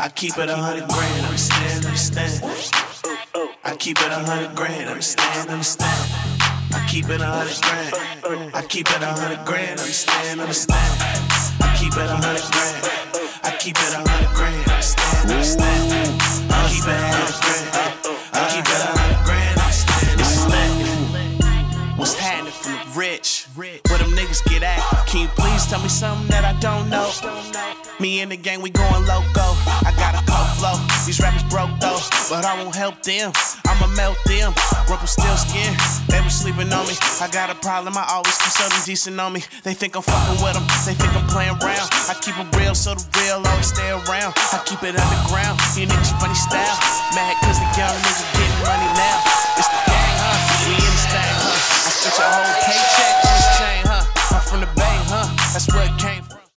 I keep it a hundred grand, understand, understand. I keep it a hundred grand, understand, understand. I keep it a hundred grand. I keep it a hundred grand, understand, understand. I keep it a hundred grand. I keep it a hundred grand, understand, understand. I keep it a hundred grand. I keep it a hundred grand, understand, understand. What's happening from the rich? Where them niggas get at? Can you please tell me something that I don't know? Me and the gang, we going loco flow. These rappers broke though, but I won't help them. I'ma melt them. Rubble still skin, they was sleeping on me. I got a problem, I always keep something decent on me. They think I'm fucking with them, they think I'm playing around. I keep it real, so the real always stay around. I keep it underground, you niggas funny style. Mad cause the young niggas getting money now. It's the gang, huh? We in the thing, huh? I spent your whole paycheck just chain, huh? I'm from the bay, huh? That's where it came